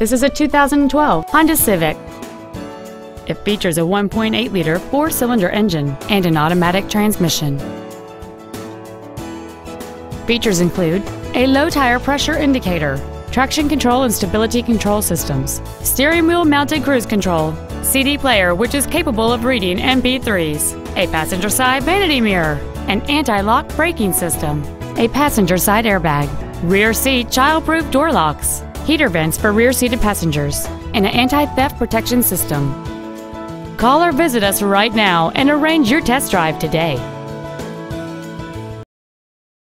This is a 2012 Honda Civic. It features a 1.8-liter four-cylinder engine and an automatic transmission. Features include a low tire pressure indicator, traction control and stability control systems, steering wheel mounted cruise control, CD player which is capable of reading MP3s, a passenger side vanity mirror, an anti-lock braking system, a passenger side airbag, rear seat child-proof door locks, heater vents for rear-seated passengers, and an anti-theft protection system. Call or visit us right now and arrange your test drive today.